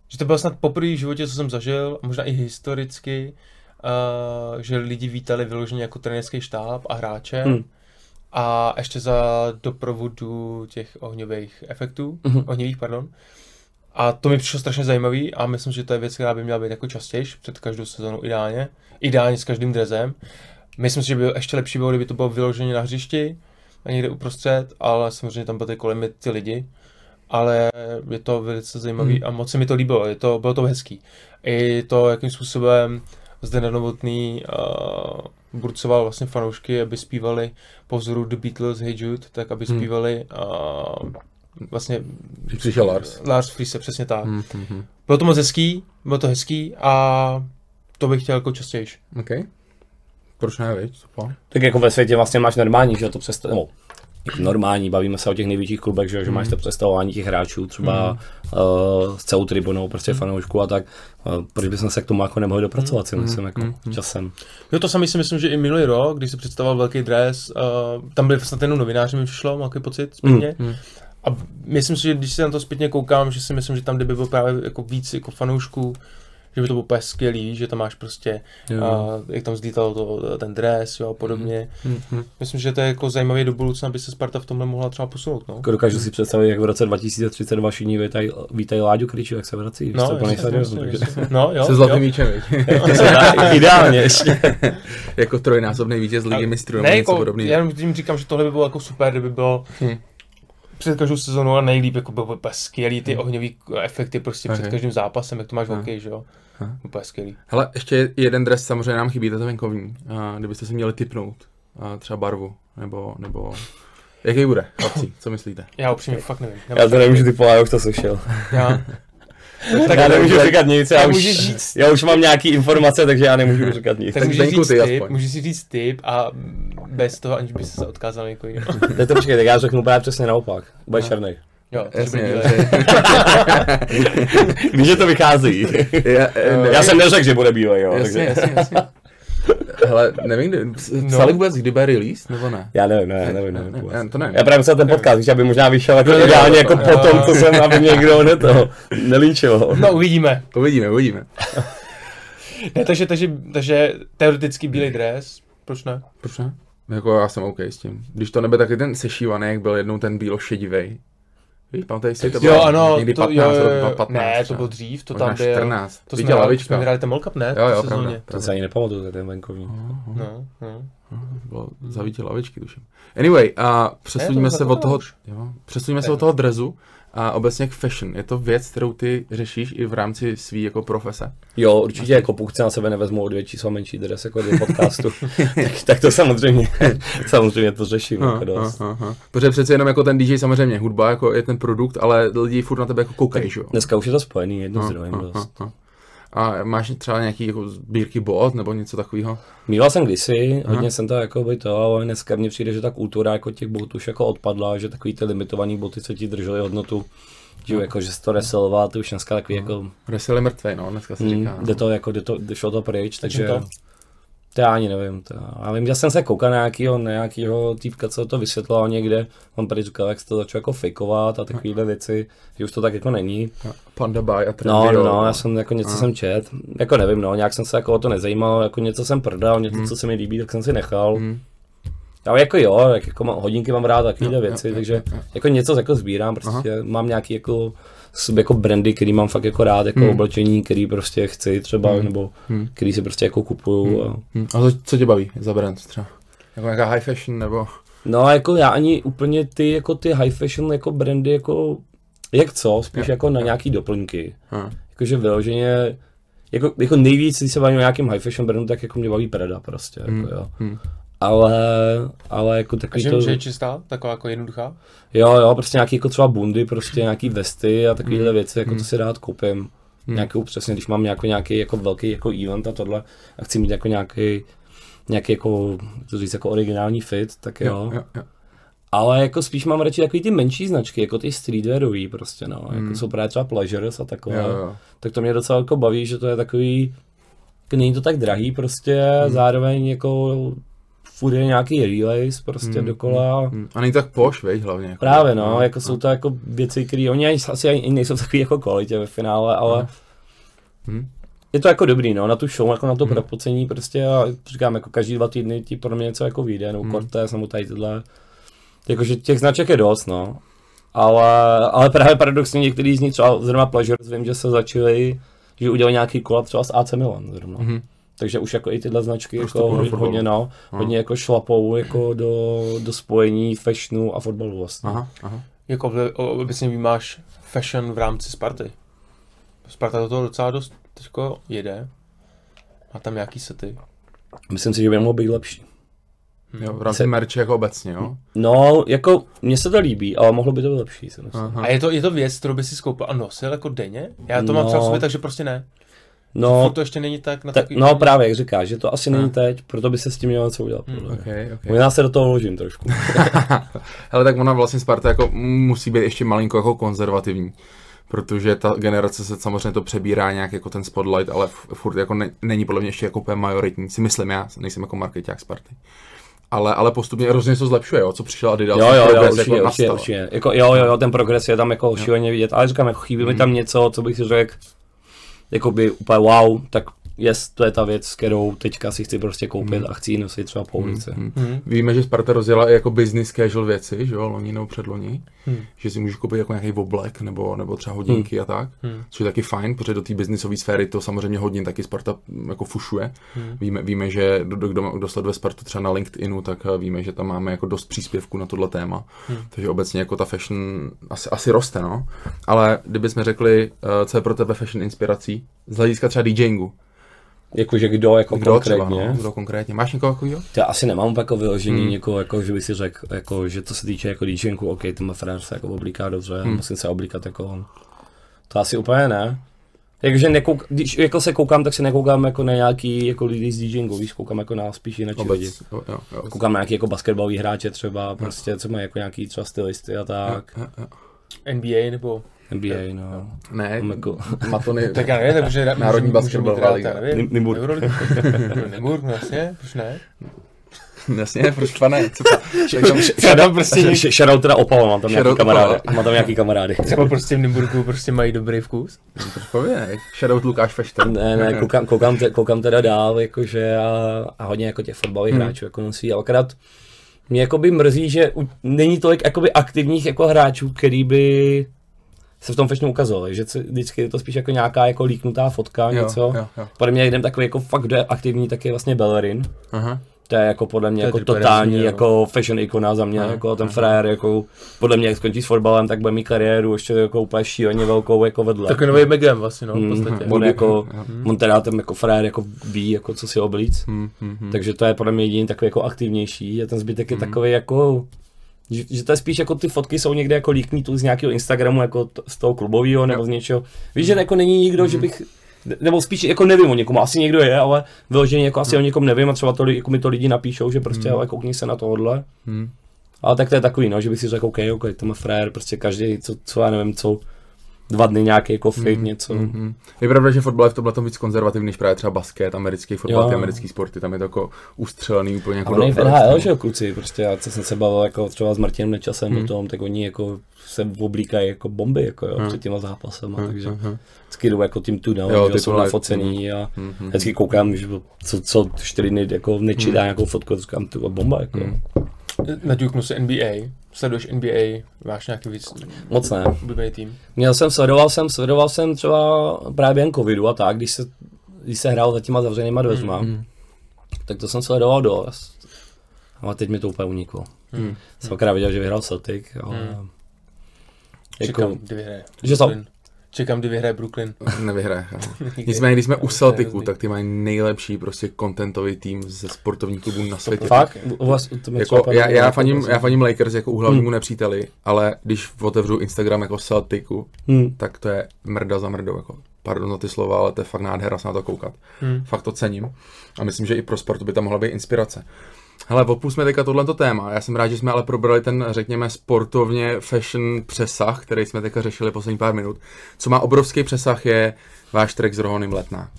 že to bylo snad poprvé v životě, co jsem zažil, a možná i historicky, uh, že lidi vítali vyloženě jako trenérský štáb a hráče. Hmm. A ještě za doprovodu těch ohňových efektů, Mhm. ohňových, pardon. A to mi přišlo strašně zajímavý a myslím, že to je věc, která by měla být jako častěji, před každou sezónou ideálně. Ideálně s každým drezem. Myslím si, že by ještě lepší bylo, kdyby to bylo vyloženě na hřišti, a někde uprostřed, ale samozřejmě tam byly kolem mě ty lidi. Ale je to velice zajímavý Hmm. a moc se mi to líbilo, je to, bylo to hezký. I to, jakým způsobem zde Novotný uh, burcoval vlastně fanoušky, aby zpívali po vzoru The Beatles Hey Jude, tak aby Hmm. zpívali uh, vlastně přišel Lars. Lars Friese, přesně tak. Hmm, hmm, hmm. Bylo to moc hezký, bylo to hezký a to bych chtěl jako častěji. OK. Proč ne? Super. Tak jako ve světě vlastně máš normální, že to přesto, nebo jako normální, bavíme se o těch největších klubech, že, jo, že máš to představování těch hráčů, třeba uh, s celou tribunou, prostě fanoušků a tak. Uh, proč bychom se k tomu jako nemohli dopracovat, si myslím, jako časem. Jo, to sami si myslím, že i minulý rok, když se představoval velký dres, uh, tam byli snad jenom novináři, mi přišlo, mám takový pocit zpětně. Mm, mm. A myslím si, že když se na to zpětně koukám, že si myslím, že tam, kdyby bylo právě jako víc jako fanoušků, že by to bylo úplně skvělý, že tam máš prostě, Jo. uh, jak tam zlítalo to, ten dres, jo, a podobně. Hmm, hmm. Myslím, že to je jako zajímavé do budoucna, aby se Sparta v tomhle mohla třeba posunout, no. Jako dokážu si představit, jak v roce 2032 všichni vítají, vítají Láďu Kryču, jak se vrací, No, no, plný stadion, no, jo, Se zlatým míčem? Ideálně ještě. jako trojnásobný vítěz ligy mistrů nebo Ne, něco jako, podobného. já jenom tím říkám, že tohle by bylo jako super, kdyby bylo Hm. Před každou sezónou a nejlíp, jako bylo úplně skvělý ty ohňový efekty prostě před Ok. každým zápasem, jak to máš v Aha. hokeji, že jo. Aha. Úplně skvělý. Hele, ještě jeden dres samozřejmě nám chybí, to je ten venkovní. A kdybyste si měli typnout, a třeba barvu, nebo, nebo... Jaký bude, chlapci, co myslíte? Já upřímně fakt nevím. Já to nemůžu typovat, já už to slyšel. Já, Tak já nemůžu říkat nic, já tak už, říct. já už mám nějaký informace, takže já nemůžu říkat nic. tak tak můžeš říct ty tip, aspoň. můžeš si říct tip a bez toho, aniž by se odkázal na někoho jiného. Ne to počkej, tak já řeknu právě přesně naopak. Bude černý. Jo, to Jasně, bílé. Víš, že to vychází. Já, eh, Já jsem neřekl, že bude bílej, jo. Jasně, takže... jasně, jasně. Hele, nevím, kdy, psali vůbec, kdy bude release, nebo ne? Já nevím, ne, nevím, Ne, nevím. ne, vůbec. já to nevím. Já právě musel ten podcast, víš, aby možná vyšel jako ideálně jako potom, co jsem, aby mě někdo ne to nelíčil. No, uvidíme. Uvidíme, uvidíme. Ne, takže, takže, takže teoreticky bílý dres, proč ne? Proč ne? Jako já jsem OK s tím. Když to nebude taky ten sešívaný, jak byl jednou ten bílo šedivej, Víš, pamatuješ si, to Jo, bylo ano, někdy to, 15, jo, jo, jo. 2015 ne, to bylo dřív, to tam byl, 14. to Viděl jsme, hráli, lavička. jsme vyhráli ten World Cup, ne? Jo, jo, sezóně. pravda. To se ani nepamatuju, ten venkovní. No, no. Bylo zavítě lavičky, tuším. Anyway, a přesuňme Ne, to se bylo od toho, jo, přesuňme se od toho drezu a obecně k fashion. Je to věc, kterou ty řešíš i v rámci svý jako profese? Jo, určitě, jako pokud se na sebe nevezmu o dvě čísla menší dres jako do podcastu, tak, tak, to samozřejmě, samozřejmě to řeším jako dost. aha, aha. Protože přece jenom jako ten DJ samozřejmě, hudba jako je ten produkt, ale lidi furt na tebe jako koukají, jo? Dneska už je to spojený jedno Aha, zdrojem aha, dost. aha. A máš třeba nějaký jako sbírky bot nebo něco takového? Mýval jsem kdysi, hodně jsem to jako by to, ale dneska mně přijde, že ta kultura jako těch botů už jako odpadla, že takový ty limitovaný boty, co ti držely hodnotu, že jo, jako, že se to reseloval, to už dneska takový jako, Wrestle je mrtvej, no, dneska se mm, říká. jde to jako, jde to, jde šlo to pryč, takže to? To já ani nevím. To, já vím, že jsem se koukal na nějakýho, na nějakýho týpka, co to vysvětloval někde, on prý říkal, jak se to začal jako fejkovat a takovéhle věci, že už to tak jako není. Panda Buy a No, no, no, já jsem jako něco jsem čet, jako nevím, no, nějak jsem se jako o to nezajímal, jako něco jsem prodal, něco, co se mi líbí, tak jsem si nechal. Hmm. Ale jako jo, jak jako mám, hodinky mám rád, takovéhle věci, jo, jo, takže jo, jo. jako něco jako sbírám, prostě mám nějaký jako jako brandy, který mám fakt jako rád, jako Hmm. oblečení, který prostě chci třeba, Hmm. nebo Hmm. který si prostě jako kupuju. A... Hm. A co, co tě baví za brand třeba? Jako nějaká high fashion nebo... No jako já ani úplně ty jako ty high fashion jako brandy jako jak co, spíš Jo. jako na nějaký doplňky. Hm. Jakože vyloženě jako, jako nejvíc, když se bavím o nějakým high fashion brandu, tak jako mě baví Prada prostě, Hmm. jako jo. Hm. Ale, ale jako takový že, to, že je čistá, taková jako jednoduchá? jo jo, prostě nějaký jako třeba bundy, prostě nějaký vesty a takovéhle věci, jako Hmm. to si rád koupím. Nějakou přesně, když mám nějaký, nějaký jako velký jako event a tohle a chci mít jako nějaký, nějaký jako, to říct, jako originální fit, tak jo. Jo, jo, jo. Ale jako spíš mám radši takový ty menší značky, jako ty streetwearový prostě no, Hmm. jako jsou právě třeba Pleasures a takové. Jo, jo. Tak to mě docela jako baví, že to je takový, jako není to tak drahý prostě, Hmm. zároveň jako furt je nějaký relays prostě Hmm, dokola. Hm. A není tak poš, veď, hlavně. Jako, Právě no, jako jsou to jako věci, které oni ani, asi ani nejsou takový jako kvalitě ve finále, ale Hm. je to jako dobrý, no, na tu show, jako na to Hmm. propocení prostě a říkám, jako každý dva týdny ti pro mě něco jako vyjde, no, Hmm. Cortez, nebo tady tyhle, jakože těch značek je dost, no. Ale, ale právě paradoxně některý z nich, třeba zrovna Pleasures, vím, že se začali, že udělali nějaký kolab třeba s AC Milan zrovna. Mhm. Takže už jako i tyhle značky Prostě jako hodně, hodně, no, Aha. hodně jako šlapou jako do, do spojení fashionu a fotbalu vlastně. Aha, aha. Jako obecně vnímáš fashion v rámci Sparty. Sparta do toho docela dost teďko jede. Má tam nějaký sety. Myslím si, že by mohlo být lepší. Jo, v rámci Se- merče jako obecně, jo? No, jako, mně se to líbí, ale mohlo by to být lepší. Aha. A je to, je to věc, kterou by si skoupil a nosil jako denně? Já to mám No. třeba v sobě, takže prostě ne. No, Furt to ještě není tak na tak, no právě, jak říkáš, že to asi není Hm. teď, proto by se s tím mělo něco udělat. mě. Okay, okay. Možná se do toho vložím trošku. Ale tak ona vlastně Sparta jako musí být ještě malinko jako konzervativní. Protože ta generace se samozřejmě to přebírá nějak jako ten spotlight, ale furt jako ne, není podle mě ještě jako úplně majoritní, si myslím já, nejsem jako marketák Sparty. Ale, ale postupně hrozně se to zlepšuje, jo, co přišel Adidas, Jo, jo, jo, určitě, jako určitě, určitě. Jako, jo, jo, jo, ten progres je tam jako šíleně vidět, ale říkám, jako chybí mi Hmm. tam něco, co bych si řekl, jako by úplně wow, tak yes, to je ta věc, kterou teďka si chci prostě koupit a chci ji nosit třeba po ulici. Hmm. Mhm. Víme, že Sparta rozjela i jako business casual věci, že jo, loni nebo předloni. Hmm. Že si můžeš koupit jako nějaký oblek nebo, nebo třeba hodinky a tak. Hmm. Což je taky fajn, protože do té businessové sféry to samozřejmě hodně taky Sparta mm, jako fušuje. Hmm. Víme, víme, že kdo, kdo, kdo sleduje Spartu třeba na LinkedInu, tak eh, víme, že tam máme jako dost příspěvků na tohle téma. Hmm. Takže obecně jako ta fashion asi, asi roste, no. Ale kdybychom řekli, eh, co je pro tebe fashion inspirací, z hlediska třeba DJingu. Jakože kdo jako Kdo konkrétně. třeba, no? Kdo konkrétně? Máš někoho takového? Já asi nemám jako vyložení Hmm. někoho, jako, že by si řekl, jako, že to se týče jako DJinku, OK, tenhle frér se jako oblíká dobře, Hmm. musím se oblíkat jako on. To asi úplně ne. Jakože nekouk, když jako se koukám, tak se nekoukám jako na nějaký jako lidi z DJingu, víš, koukám jako na spíš jinak lidi. Jo, jo, jo. Koukám na nějaký jako basketbalový hráče třeba, prostě, co mají jako nějaký třeba stylisty a tak. Jo, jo. NBA nebo... NBA, no. Ne, Tam jako, Matony. Tak já nevím, takže... Národní basketbalová liga. Nevím, Nymburk. No jasně, proč ne? Jasně, proč pane? Co? Třeba tam prostě, něk- Sh- Shoutout teda Opal, mám tam nějaký kamarády. Mám tam nějaký kamarády. třeba prostě v Nymburku prostě mají dobrý vkus. Proč povědej? Shoutout Lukáš Fešter. Ne, ne, koukám, koukám, te, koukám teda dál, jakože a, a hodně jako těch fotbalových Hmm. hráčů jako nosí, ale akorát Mě jakoby mrzí, že u, není tolik jakoby aktivních jako hráčů, který by se v tom fashionu ukazovali, že vždycky je to spíš jako nějaká jako líknutá fotka, Jo, něco. jo, jo. Podle mě jeden takový jako fakt, kdo je aktivní, tak je vlastně Bellerin. Aha. To je jako podle mě To jako totální no. jako fashion ikona za mě, Aha, jako ten aha. frajer, jako podle mě jak skončí s fotbalem, tak bude mít kariéru ještě jako úplně šíleně velkou jako vedle. Takový nový Megem vlastně, no, v Mm, podstatě. on jako, Jo. on teda ten jako frajer jako ví, jako co si oblíc. Hm. Takže to je podle mě jediný takový jako aktivnější a ten zbytek Hmm. je takový jako, že, že to je spíš jako ty fotky jsou někde jako líkný tu z nějakého Instagramu, jako t- z toho klubového nebo z něčeho. Víš, že jako není nikdo, Hmm. že bych, nebo spíš jako nevím o někom, asi někdo je, ale vyloženě jako asi o někom nevím a třeba to, jako mi to lidi napíšou, že prostě, ale koukni se na tohle. Hm. Ale tak to je takový, no, že bych si řekl, OK, OK, to má frajer, prostě každý, co, co já nevím, co, dva dny nějaký jako Hmm. fit, něco. Mhm. Je pravda, že fotbal je v tomhle tom víc konzervativní než právě třeba basket, americký fotbal, Jo. ty americký sporty, tam je to jako ustřelený úplně A jako oni v NHL, že jo, kluci, prostě já co jsem se bavil jako třeba s Martinem Nečasem Hmm. o tom, tak oni jako se oblíkají jako bomby, jako jo, před těma zápasama, Hm, takže hm, hm. vždycky jdou jako tým tu Jo, jo, ty že jsou tohle- nafocený a hm, hm. vždycky koukám, že co, co čtyři dny jako nečí dá nějakou fotku, říkám, vole, bomba, jako. Hmm. Naťuknu si NBA, sleduješ NBA, máš nějaký víc Moc ne. oblíbený tým? Měl jsem, sledoval jsem, sledoval jsem třeba právě během covidu a tak, když se, když se hrál za těma zavřenýma dveřma, Hmm. tak to jsem sledoval dost. Ale teď mi to úplně uniklo. Hmm. Jsem akorát viděl, že vyhrál Celtic, ale... Hmm. Jako, Čekám, kdy vyhraje. Že? Čekám, kdy vyhraje Brooklyn. Nevyhraje. jo. Nicméně, když jsme u Celticu, tak ty mají nejlepší prostě kontentový tým ze sportovních klubů na světě. Fakt? U vás, to Jako, já, já, faním, já faním Lakers jako úhlavnímu nepříteli, ale když otevřu Instagram jako Celticu, Hmm. tak to je mrda za mrdou. Jako. Pardon za ty slova, ale to je fakt nádhera se na to koukat. Hmm. Fakt to cením. A myslím, že i pro sportu by tam mohla být inspirace. Hele, opusme teďka tohleto téma. Já jsem rád, že jsme ale probrali ten, řekněme, sportovně fashion přesah, který jsme teďka řešili poslední pár minut. Co má obrovský přesah je váš track s Rohonym Letná.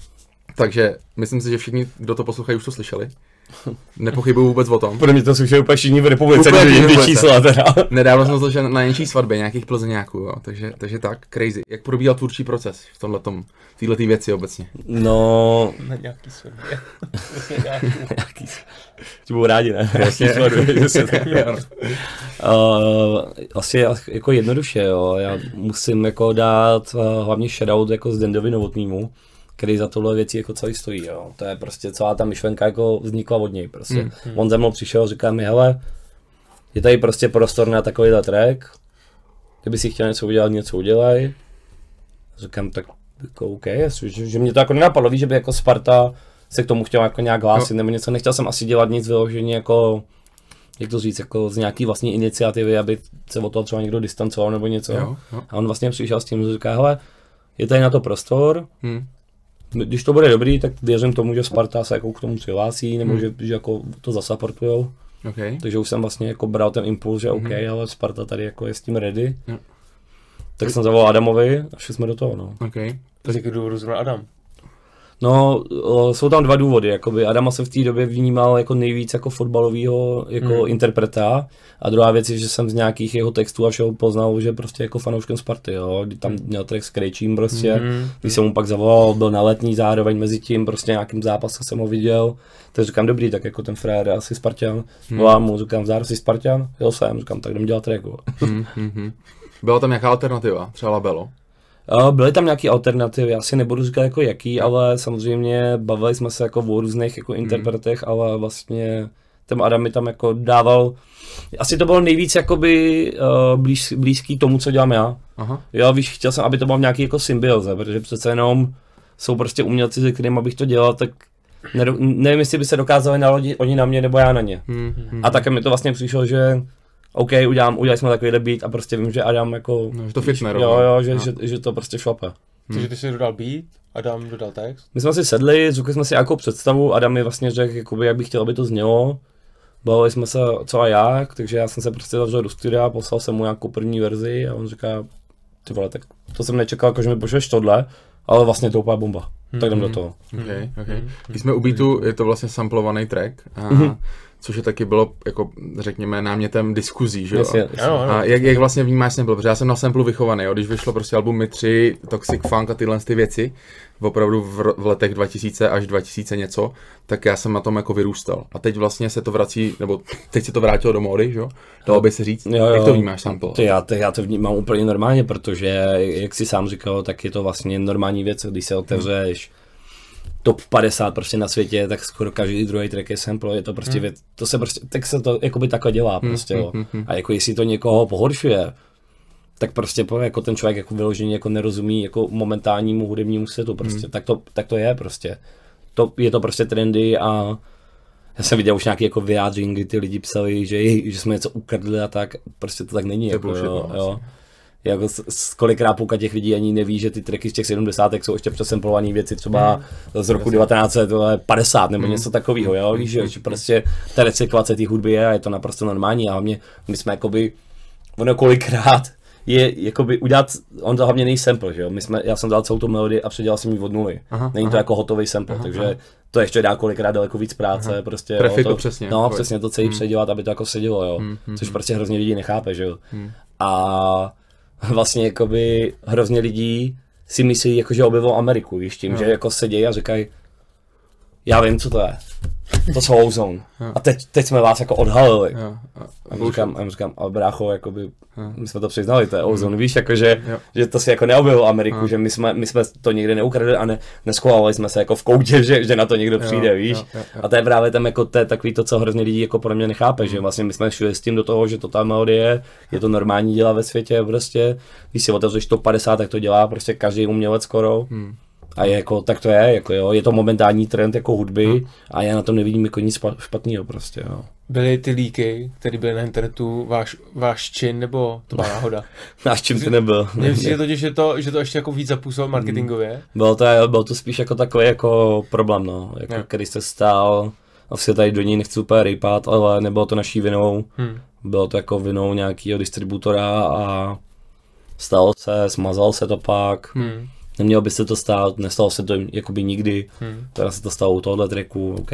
Takže myslím si, že všichni, kdo to poslouchají, už to slyšeli. Nepochybuju vůbec o tom. Pro mě to slyšeli úplně všichni v republice, Úplně když čísla teda. Nedávno jsem slyšel na něčí svatbě nějakých plzeňáků, jo. Takže, takže tak, crazy. Jak probíhal tvůrčí proces v tomhletom, v této věci obecně? No, Na nějaký světě. nějaký, ti budou rádi, ne? Jasně. Že se tak-. Uh, asi jako jednoduše, jo. Já musím jako dát uh, hlavně shoutout jako z Dendovi Novotnýmu, který za tohle věci jako celý stojí, jo. To je prostě celá ta myšlenka jako vznikla od něj prostě. Hmm, Mm. On za mnou přišel, říká mi, hele, je tady prostě prostor na takovýhle track, kdyby si chtěl něco udělat, něco udělej. Říkám, tak jako OK, že, že mě to jako nenapadlo, víš, že by jako Sparta se k tomu chtěla jako nějak hlásit nebo něco, nechtěl jsem asi dělat nic vyloženě jako jak to říct, jako z nějaký vlastní iniciativy, aby se od toho třeba někdo distancoval nebo něco. Jo, jo. A on vlastně přišel s tím, že říká, hele, je tady na to prostor, Hm. Když to bude dobrý, tak věřím tomu, že Sparta se jako k tomu přihlásí, nebo Hmm. že, že jako to zasaportujou. Okay. Takže už jsem vlastně jako bral ten impuls, že OK, Mhm. ale Sparta tady jako je s tím ready. Jo. Tak jsem zavolal Adamovi a šli jsme do toho, no. Okay. To z jakého důvodu zrovna Adam? No, jsou tam dva důvody, jakoby Adama jsem v té době vnímal jako nejvíc jako fotbalového jako Hmm. interpreta a druhá věc je, že jsem z nějakých jeho textů a všeho poznal, že prostě jako fanouškem Sparty, jo, kdy tam měl track s Krejčím prostě, Mhm. když jsem mu pak zavolal, byl na letní zároveň mezi tím, prostě nějakým zápasem jsem ho viděl, tak říkám, dobrý, tak jako ten frér asi Spartan, Hmm. volám mu, říkám, zdár si Spartan, jo jsem, říkám, tak jdem dělat track, jo. hm, hm, hm. Byla tam nějaká alternativa? Třeba Labelo? A Byly tam nějaké alternativy, já si nebudu říkat jako jaký, ale samozřejmě bavili jsme se jako o různých jako interpretech, ale vlastně ten Adam mi tam jako dával, asi to bylo nejvíc jakoby uh, blíž, blízký tomu, co dělám já. Aha. Jo, víš, chtěl jsem, aby to bylo v nějaký jako symbioze, protože přece jenom jsou prostě umělci, se kterým abych to dělal, tak nedo, nevím, jestli by se dokázali nalodit oni na mě nebo já na ně. Hm, hm. A také mi to vlastně přišlo, že OK, udělám, udělali jsme takovýhle beat a prostě vím, že Adam jako... No, že to fitne Jo, jo, že, No. že, že, to prostě šlape. Takže ty jsi dodal beat, Adam dodal text. My jsme si sedli, řekli jsme si nějakou představu, Adam mi vlastně řekl, jakoby, jak bych chtěl, aby to znělo. Bavili jsme se co a jak, takže já jsem se prostě zavřel do studia, poslal jsem mu nějakou první verzi a on říká, ty vole, tak to jsem nečekal, jako, že mi pošleš tohle, ale vlastně to je úplná bomba. Tak jdem do toho. Okay, okay. Mhm. Když jsme u beatu, je to vlastně samplovaný track. A Mhm. Což je taky bylo, jako řekněme, námětem diskuzí, že jo? Jasně, jasně. Ano, ano. A jak, jak vlastně vnímáš sample? Protože já jsem na samplu vychovaný, jo? když vyšlo prostě album My 3, Toxic Funk a tyhle ty věci, opravdu v, v letech 2000 až 2000 něco, tak já jsem na tom jako vyrůstal. A teď vlastně se to vrací, nebo teď se to vrátilo do módy, že jo? Dalo by se říct. Jo, jo. Jak to vnímáš sample? To já, to, já to vnímám úplně normálně, protože, jak si sám říkal, tak je to vlastně normální věc, když se otevřeš top 50 prostě na světě, tak skoro každý druhý track je sample, je to prostě věc, to se prostě, tak se to jakoby takhle dělá prostě, jo. A jako jestli to někoho pohoršuje, tak prostě jako ten člověk jako vyloženě jako nerozumí jako momentálnímu hudebnímu světu prostě, tak, to, tak to je prostě. To, je to prostě trendy a já jsem viděl už nějaké jako vyjádření, kdy ty lidi psali, že, že jsme něco ukradli a tak, prostě to tak není. je jako, bullshit, jo, no, jo. Jako s, s, kolikrát půlka těch lidí ani neví, že ty tracky z těch 70. jsou ještě přesemplované věci třeba z roku 1950 nebo něco takového, jo, víš, že, že prostě ta recyklace té hudby je a je to naprosto normální a hlavně my jsme jakoby, ono kolikrát je jakoby udělat, on to hlavně není sample, že jo, my jsme, já jsem dal celou tu melodii a předělal jsem ji od nuly, Aha, není to aha. jako hotový sample, Aha, takže aha. to ještě dá kolikrát daleko víc práce, prostě. jo, to, přesně, No, pojď. přesně to celý předělat, aby to jako sedělo, jo, což prostě hrozně lidí nechápe, že jo. A vlastně jakoby hrozně lidí si myslí, jako, že objevil Ameriku, víš, tím, že jako sedějí a říkají, já vím, co to je. To jsou Ozone. A teď, teď jsme vás jako odhalili. Jo, a, A já říkám, a já říkám, ale brácho, jakoby, my jsme to přiznali, to je Ozone, víš, jakože, Jo. že to si jako neobjevil Ameriku, že my jsme, my jsme to nikdy neukradli a ne, neschovali jsme se jako v koutě, že, že na to někdo přijde, víš. jo, jo, jo. A to je právě tam jako to je takový to, co hrozně lidí jako podle mě nechápe, že vlastně my jsme šli s tím do toho, že to ta melodie, je to normální dělá ve světě, prostě, když si otevřeš to 50, tak to dělá prostě každý umělec skoro. Hmm. A je jako, tak to je, jako jo, je to momentální trend jako hudby a já na tom nevidím jako nic špa- špatného prostě, jo. Byly ty líky, které byly na internetu, váš, váš čin, nebo to byla náhoda? Náš čím to nebyl. Mně přijde totiž, že to, že to ještě jako víc zapůsobilo marketingově. Bylo to, bylo to spíš jako takový jako problém, no, jako Jo. který se stál, asi tady do něj nechci úplně rejpat, ale nebylo to naší vinou, Hmm. bylo to jako vinou nějakého distributora a stalo se, smazal se to pak, Hmm. Nemělo by se to stát, nestalo se to jakoby nikdy, Hmm. teda se to stalo u tohohle tracku, OK.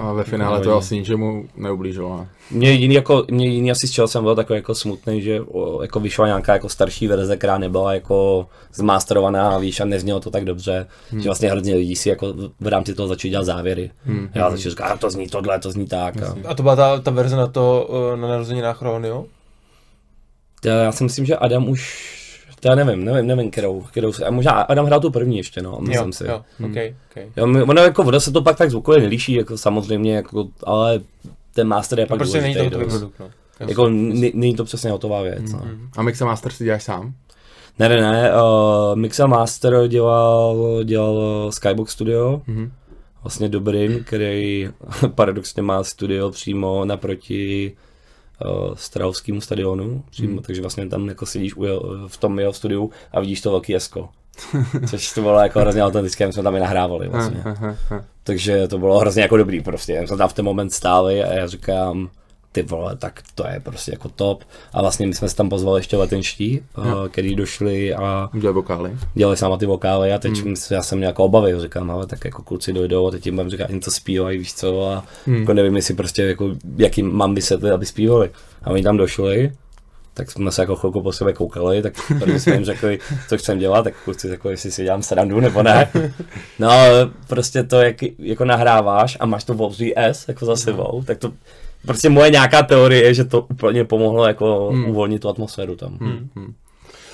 a ve finále to asi ničemu neublížilo. ne? Mě jediný, jako, mě jediný asi z čeho jsem byl takový jako smutný, že o, jako vyšla nějaká jako starší verze, která nebyla jako zmasterovaná, víš, a neznělo to tak dobře, hmm. že vlastně hrozně lidí si jako v rámci toho začali dělat závěry. Hmm. Já začal říkat, "A to zní tohle, to zní tak. A, A to byla ta, ta verze na to, eh, na narozeninách Ronio? já, já si myslím, že Adam už, já nevím, nevím, nevím, kterou, kterou se, a možná Adam hrál tu první ještě, no, myslím jo, si. jo, okay, okay. Jo, ono jako voda se to pak tak zvukově neliší, jako samozřejmě, jako, ale ten master je No, pak prostě není to důležitý hotový dost. produkt, no. Jako není to přesně hotová věc. No. A Mix a Master si děláš sám? Ne, ne, ne, uh, Mixa Master dělal, dělal Skybox Studio, Mhm. vlastně Dobrin, který paradoxně má studio přímo naproti Strahovskému stadionu, přímo, Mhm. takže vlastně tam jako sedíš u v tom jeho studiu a vidíš to velký jesko. Což to bylo jako hrozně autentické, my jsme tam i nahrávali vlastně. Takže to bylo hrozně jako dobrý prostě. My jsme tam v ten moment stáli a já říkám, ty vole, tak to je prostě jako top. A vlastně my jsme se tam pozvali ještě letenští, uh, který došli a Udělal vokály. dělali s náma ty vokály a teď hmm. já jsem měl jako obavy, říkám, ale tak jako kluci dojdou a teď jim budeme říkat, něco zpívají, víš co, a hmm. jako nevím, jestli prostě jako, jaký mám vysvětlit, aby zpívali. A oni tam došli, tak jsme se jako chvilku po sebe koukali, tak první jsme jim řekli, co chcem dělat, tak kluci jako jestli si dělám srandu nebo ne. No prostě to, jak jako nahráváš a máš to obří S jako za sebou, tak to prostě moje nějaká teorie je, že to úplně pomohlo jako hmm. uvolnit tu atmosféru tam. Hmm.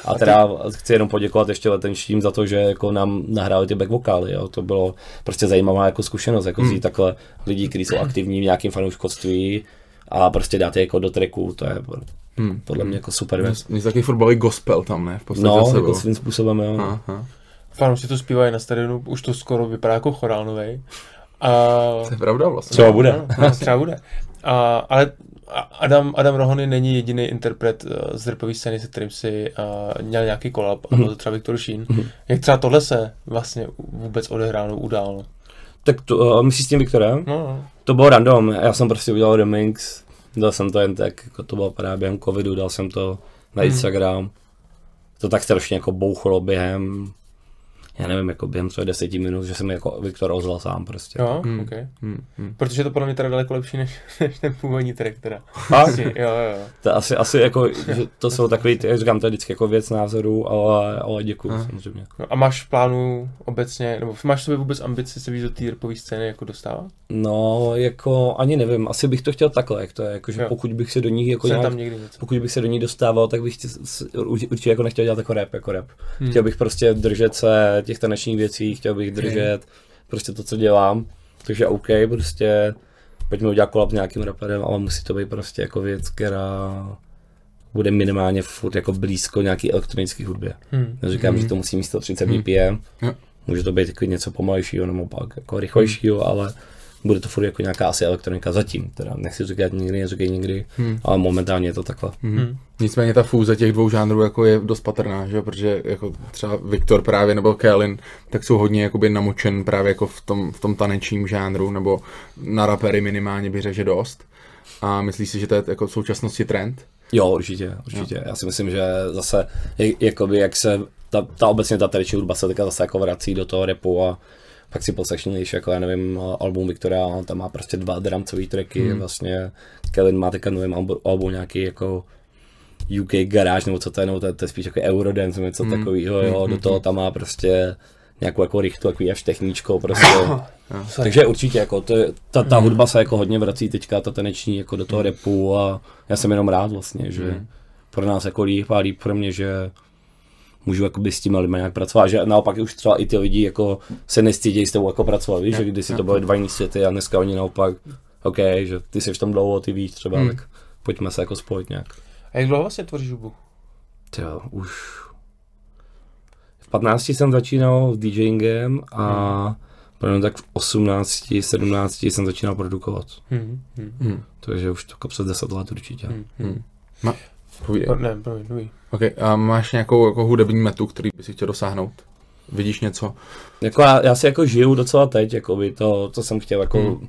A teda chci jenom poděkovat ještě letenštím za to, že jako nám nahráli ty back vokály, jo. to bylo prostě zajímavá jako zkušenost, jako vzít takhle lidi, kteří jsou aktivní v nějakém fanouškovství a prostě dát je jako do tracku, to je Hmm. podle mě jako super věc. Mě takový fotbalový gospel tam, ne? V podstatě No, sebou. jako svým způsobem, jo. Aha. Fanoušci to zpívají na stadionu, už to skoro vypadá jako chorál novej. A, To je pravda vlastně. Třeba bude. No, no, třeba bude. A, ale a- Adam, Adam Rohony není jediný interpret uh, z rapové scény, se kterým si uh, měl nějaký kolab, a byl to třeba Viktor Šín. Jak třeba tohle se vlastně vůbec odehráno, událo? Tak to, uh, myslíš s tím Viktorem? No, no. To bylo random, já jsem prostě udělal remix, dal jsem to jen tak, jako to bylo právě během covidu, dal jsem to na Instagram. To tak strašně jako bouchlo během já nevím, jako během třeba deseti minut, že se mi jako Viktor ozval sám prostě. Jo, Hmm. OK. Hmm, hmm. Protože to podle mě teda daleko lepší než, než ten původní track teda. A? Prostě, jo, jo. To asi, asi jako, že to jsou takový, ty- jak říkám, to je vždycky jako věc názoru, ale, ale děkuju Aha. samozřejmě. No a máš v plánu obecně, nebo máš sobě vůbec ambici se víc do té rapové scény jako dostávat? No, jako ani nevím, asi bych to chtěl takhle, jak to je, jako, že Jo. pokud bych se do ní jako Jsem nějak, tam někdy něco. pokud bych se do ní dostával, tak bych chtěl, určitě jako nechtěl dělat jako rap, jako rap. Hmm. Chtěl bych prostě držet se těch tanečních věcí, chtěl bych držet prostě to, co dělám. Takže OK, prostě pojďme udělat kolab s nějakým raperem, ale musí to být prostě jako věc, která bude minimálně furt jako blízko nějaký elektronický hudbě. Hmm. Neříkám, Mhm. že to musí mít 130 Hmm. BPM, Jo. může to být jako něco pomalejšího nebo pak jako rychlejšího, ale bude to furt jako nějaká asi elektronika zatím, teda nechci říkat nikdy, neříkej nikdy, Hmm. ale momentálně je to takhle. Hmm. Nicméně ta fúze těch dvou žánrů jako je dost patrná, že? jo, protože jako třeba Viktor právě nebo Kellen, tak jsou hodně jakoby namočen právě jako v tom, v tom tanečním žánru, nebo na rapery minimálně bych řekl, že dost. A myslíš si, že to je jako v současnosti trend? Jo, určitě, určitě. Já si myslím, že zase, jak- jakoby, jak se, ta, ta obecně ta tradiční hudba se teďka zase jako vrací do toho repu a pak si poslechněš, jako já nevím, album Viktora, tam má prostě dva dramcový tracky, hmm. vlastně Kevin má teďka novým album, album nějaký jako UK Garage, nebo co to je, nebo to, je- to je spíš jako Eurodance, nebo něco Hmm. hmm. takového, jo, Hmm, do hmm, toho tam má prostě nějakou jako rychtu, takový až techníčko, prostě. Sorry. Takže určitě, jako to je, ta, ta hudba se jako hodně vrací teďka, ta taneční jako do toho repu a já jsem jenom rád vlastně, že pro nás jako líp a líp pro mě, že můžu jakoby s těma lidmi nějak pracovat, že naopak už třeba i ty lidi jako se nestydí s tebou jako pracovat, víš, že když si to byly dva jiný světy a dneska oni naopak, OK, že ty jsi v tom dlouho, ty víš třeba, Hmm. tak pojďme se jako spojit nějak. A jak dlouho vlastně tvoříš hudbu? Jo, už v 15 jsem začínal s DJingem a hmm. tak v 18, 17 jsem začínal produkovat. Hmm. Hmm. Hmm. Takže už to jako přes 10 let určitě. Hmm. Hmm. Ma- Povídej. No, ne, promiň. Okay. A máš nějakou jako hudební metu, který by si chtěl dosáhnout? Vidíš něco? Jako já, já, si jako žiju docela teď, jako by to, to jsem chtěl, jako Hmm.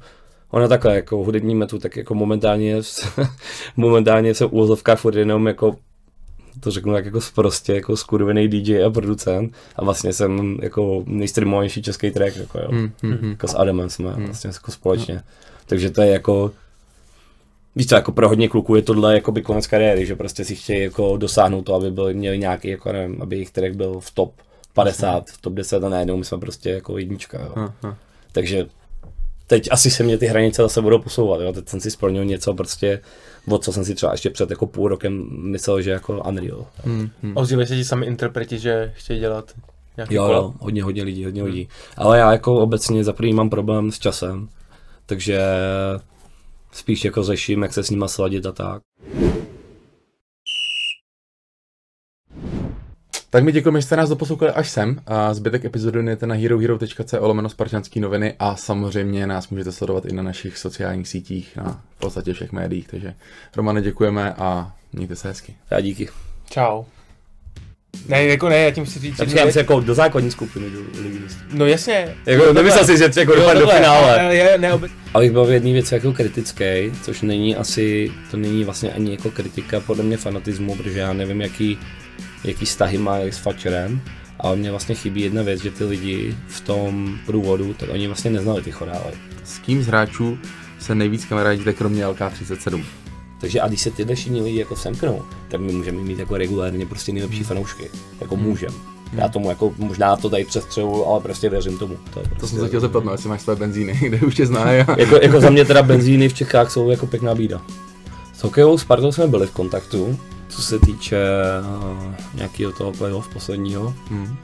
Ono takhle, jako hudební metu, tak jako momentálně, momentálně jsem úvozovkách furt jenom jako to řeknu tak jako prostě jako skurvený DJ a producent a vlastně jsem jako nejstreamovanější český track, jako jo. Hmm. Hmm. Jako s Adamem jsme Hmm. vlastně jako společně. Takže to je jako, víš co, jako pro hodně kluků je tohle jako by konec kariéry, že prostě si chtějí jako dosáhnout to, aby byl, měli nějaký, jako nevím, aby jejich track byl v top 50, v top 10 a najednou my jsme prostě jako jednička, jo. Takže teď asi se mě ty hranice zase budou posouvat, jo. Teď jsem si splnil něco prostě, od co jsem si třeba ještě před jako půl rokem myslel, že jako unreal. Hmm. Hmm. Ozývají se ti sami interpreti, že chtějí dělat nějaký Jo, jo, hodně, hodně lidí, hodně lidí. Ale já jako obecně za první mám problém s časem, takže spíš jako řeším, jak se s nima sladit a tak. Tak mi děkujeme, že jste nás doposlouchali až sem. A zbytek epizody najdete na herohero.co lomeno spartanský noviny a samozřejmě nás můžete sledovat i na našich sociálních sítích, na v podstatě všech médiích. Takže Romane děkujeme a mějte se hezky. Já díky. Čau. Ne, jako ne, já tím chci říct, jednu já jako do základní skupiny do ligy. No jasně. Jako, nemyslel si, že jako dopadne do finále. ale je, ne, obe... Abych byl v jedné věci jako kritický, což není asi, to není vlastně ani jako kritika, podle mě fanatismu, protože já nevím, jaký, jaký vztahy má s Fatcherem, ale mě vlastně chybí jedna věc, že ty lidi v tom průvodu, tak oni vlastně neznali ty chorály. S kým z hráčů se nejvíc kamarádíte kromě LK37? Takže a když se tyhle všichni lidi jako semknou, tak my můžeme mít jako regulárně prostě nejlepší fanoušky. Jako můžem. Já tomu jako, možná to tady přestřelu, ale prostě věřím tomu. To, je To prostě, jsem se chtěl zeptat, no, jestli máš své benzíny, kde už tě zná. A... jako, jako za mě teda benzíny v Čechách jsou jako pěkná bída. S hokejovou Spartou jsme byli v kontaktu, co se týče uh, nějakého toho playoff posledního. Hmm.